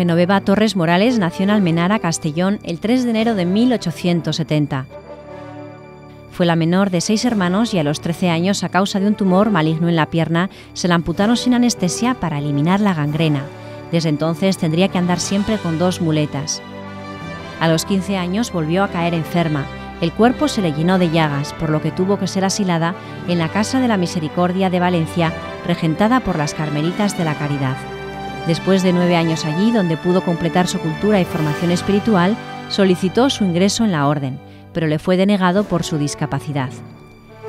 Genoveva Torres Morales nació en Almenara, Castellón, el 3 de enero de 1870. Fue la menor de seis hermanos y a los 13 años, a causa de un tumor maligno en la pierna, se la amputaron sin anestesia para eliminar la gangrena. Desde entonces tendría que andar siempre con dos muletas. A los 15 años volvió a caer enferma. El cuerpo se le llenó de llagas, por lo que tuvo que ser asilada en la Casa de la Misericordia de Valencia, regentada por las Carmelitas de la Caridad. Después de nueve años allí, donde pudo completar su cultura y formación espiritual, solicitó su ingreso en la orden, pero le fue denegado por su discapacidad.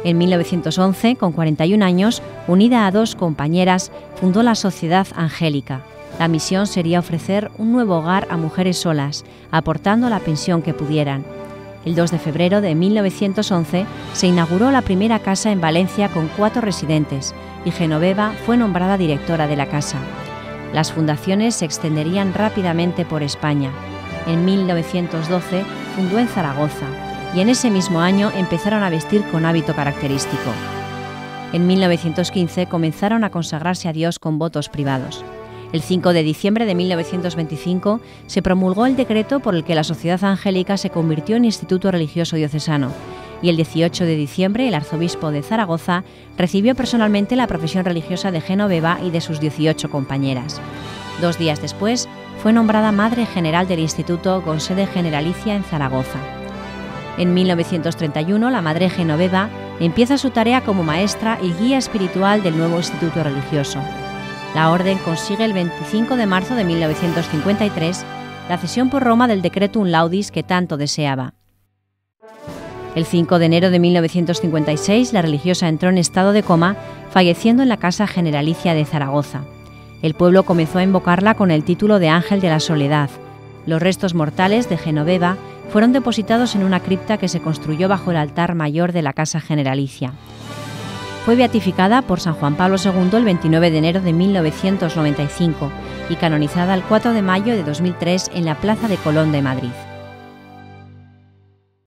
En 1911, con 41 años, unida a dos compañeras, fundó la Sociedad Angélica. La misión sería ofrecer un nuevo hogar a mujeres solas, aportando la pensión que pudieran. El 2 de febrero de 1911 se inauguró la primera casa en Valencia con cuatro residentes y Genoveva fue nombrada directora de la casa. Las fundaciones se extenderían rápidamente por España. En 1912 fundó en Zaragoza y en ese mismo año empezaron a vestir con hábito característico. En 1915 comenzaron a consagrarse a Dios con votos privados. El 5 de diciembre de 1925 se promulgó el decreto por el que la Sociedad Angélica se convirtió en Instituto Religioso Diocesano y el 18 de diciembre el arzobispo de Zaragoza recibió personalmente la profesión religiosa de Genoveva y de sus 18 compañeras. Dos días después fue nombrada Madre General del Instituto con sede generalicia en Zaragoza. En 1931 la Madre Genoveva empieza su tarea como maestra y guía espiritual del nuevo instituto religioso. La orden consigue el 25 de marzo de 1953 la cesión por Roma del Decretum Laudis que tanto deseaba. El 5 de enero de 1956 la religiosa entró en estado de coma, falleciendo en la Casa Generalicia de Zaragoza. El pueblo comenzó a invocarla con el título de Ángel de la Soledad. Los restos mortales de Genoveva fueron depositados en una cripta que se construyó bajo el altar mayor de la Casa Generalicia. Fue beatificada por San Juan Pablo II el 29 de enero de 1995 y canonizada el 4 de mayo de 2003 en la Plaza de Colón de Madrid.